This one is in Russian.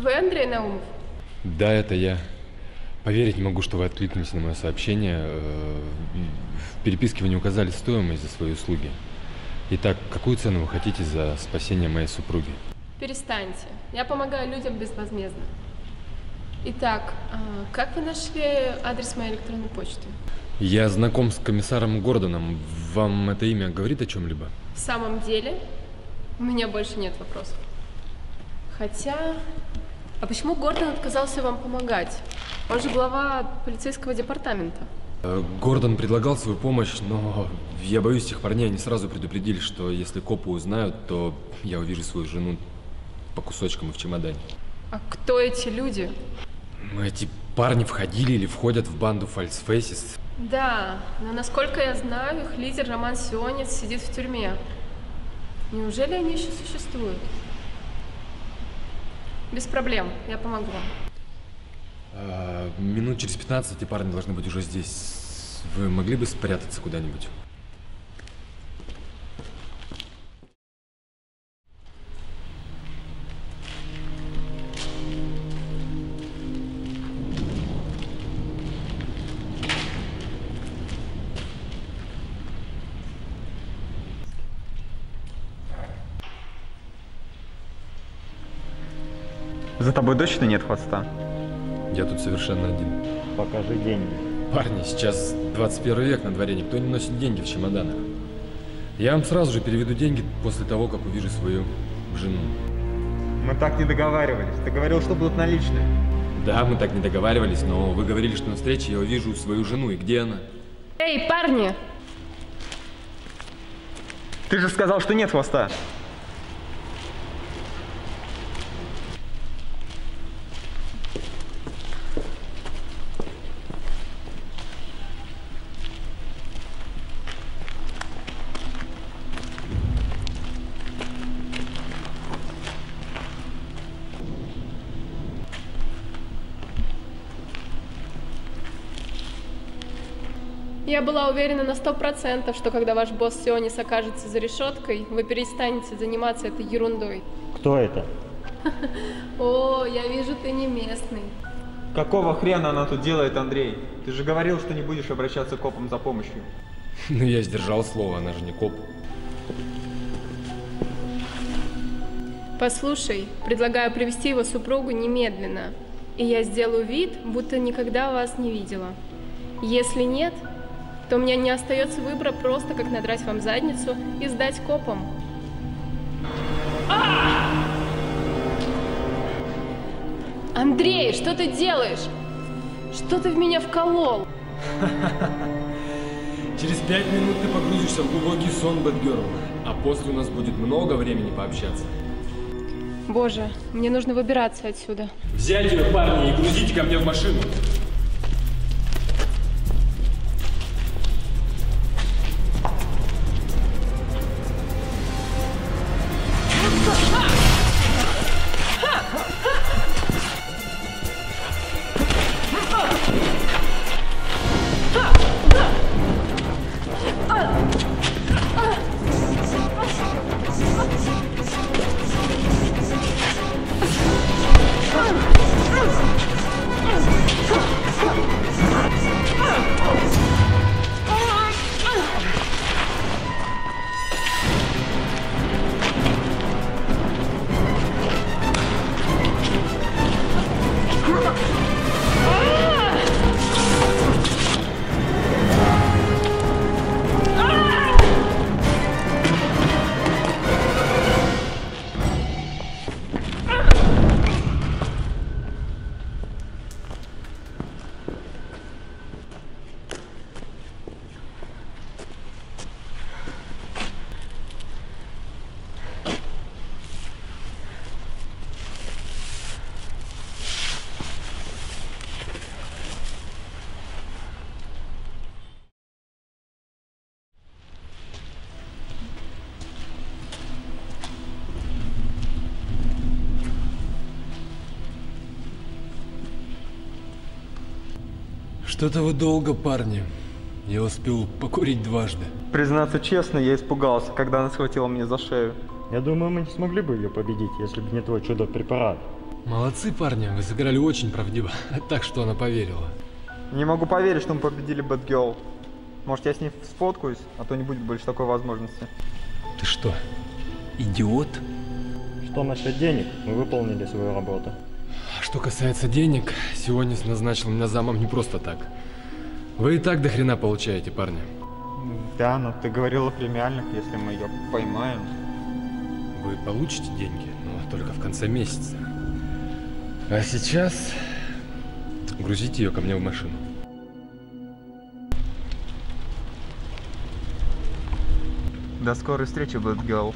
Вы Андрей Наумов? Да, это я. Поверить не могу, что вы откликнулись на мое сообщение. Э, В переписке вы не указали стоимость за свои услуги. Итак, какую цену вы хотите за спасение моей супруги? Перестаньте. Я помогаю людям безвозмездно. Итак, а, как вы нашли адрес моей электронной почты? Я знаком с комиссаром Гордоном. Вам это имя говорит о чем-либо? В самом деле, у меня больше нет вопросов. Хотя, а почему Гордон отказался вам помогать? Он же глава полицейского департамента. Э, Гордон предлагал свою помощь, но я боюсь, тех парней они сразу предупредили, что если копы узнают, то я увижу свою жену по кусочкам и в чемодане. А кто эти люди? Ну, Эти парни входили или входят в банду Faces. Да, но насколько я знаю, их лидер Роман Сионец сидит в тюрьме. Неужели они еще существуют? Без проблем, я помогу вам. А, Минут через 15 эти парни должны быть уже здесь. Вы могли бы спрятаться куда-нибудь? За тобой точно нет хвоста? Я тут совершенно один. Покажи деньги. Парни, сейчас 21 век на дворе, никто не носит деньги в чемоданах. Я вам сразу же переведу деньги после того, как увижу свою жену. Мы так не договаривались. Ты говорил, что будут наличные. Да, мы так не договаривались, но вы говорили, что на встрече я увижу свою жену, и где она? Эй, парни! Ты же сказал, что нет хвоста. Я была уверена на сто процентов, что когда ваш босс Сионис окажется за решеткой, вы перестанете заниматься этой ерундой. Кто это? О, я вижу, ты не местный. Какого хрена она тут делает, Андрей? Ты же говорил, что не будешь обращаться к копам за помощью. Ну, я сдержал слово, она же не коп. Послушай, предлагаю привести его супругу немедленно, и я сделаю вид, будто никогда вас не видела. Если нет, то у меня не остается выбора просто как надрать вам задницу и сдать копам. Андрей, что ты делаешь? Что ты в меня вколол? Через пять минут ты погрузишься в глубокий сон, Бэтгерл. А после у нас будет много времени пообщаться. Боже, мне нужно выбираться отсюда. Взять ее, парни, и грузите ко мне в машину. Что-то вы долго, парни. Я успел покурить дважды. Признаться честно, я испугался, когда она схватила меня за шею. Я думаю, мы не смогли бы ее победить, если бы не твой чудо-препарат. Молодцы, парни, вы сыграли очень правдиво. Так что она поверила. Не могу поверить, что мы победили Girl. Может, я с ней сфоткаюсь, а то не будет больше такой возможности. Ты что, идиот? Что насчет денег? Мы выполнили свою работу. Что касается денег, сегодня назначил меня замом не просто так. Вы и так до хрена получаете, парни. Да, но ты говорил о премиальных, если мы ее поймаем. Вы получите деньги, но только в конце месяца. А сейчас грузите ее ко мне в машину. До скорой встречи, Girl.